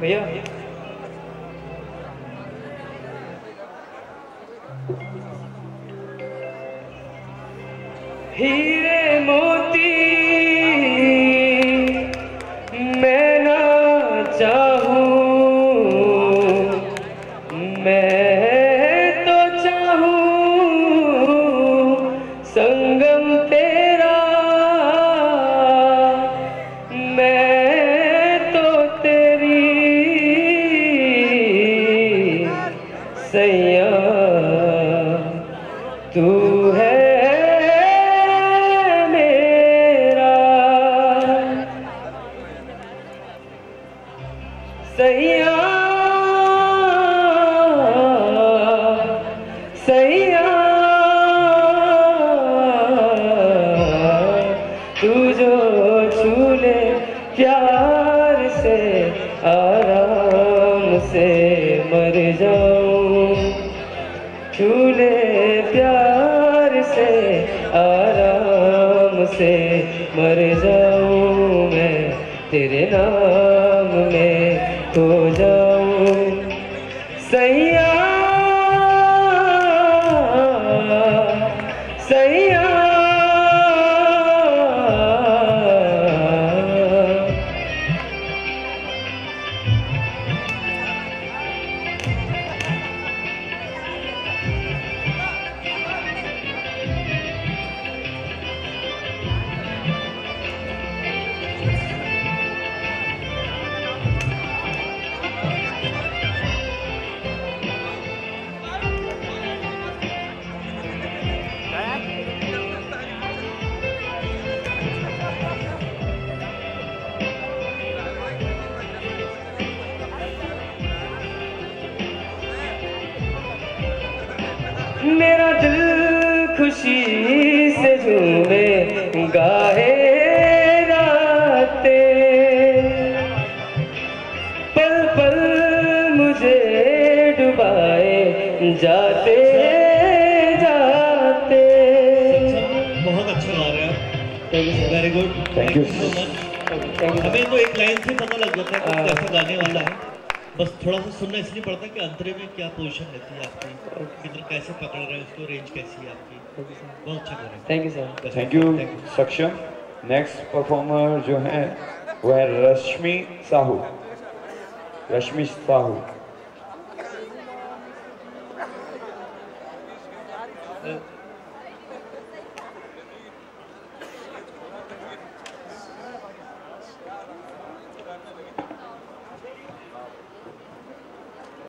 भैया हीरे सैया तू है मेरा। सैया सैया जो छूले प्यार से आराम से मर जाऊँ। छूले प्यार से आराम से मर जाऊँ मैं तेरे नाम में खो जाऊँ। सैया मेरा दिल खुशी से झूमे गाए राते। पल पल मुझे डुबाए जाते जाते। बहुत अच्छा गा रहे हैं वेरी गुड थैंक मच हमें तो एक लाइन से पता लग जाता है हाँ। कैसा गाने वाला है। बस थोड़ा सा सुनना इसलिए पड़ता है कि अंतरे में क्या पोजीशन रहती है आपकी? किधर कैसे पकड़ रहे हैं उसको? रेंज कैसी है आपकी? बहुत अच्छा कर रहे हैं। Thank you sir thank you Saksham next performer जो है वह है रश्मि साहू रश्मि साहू uh,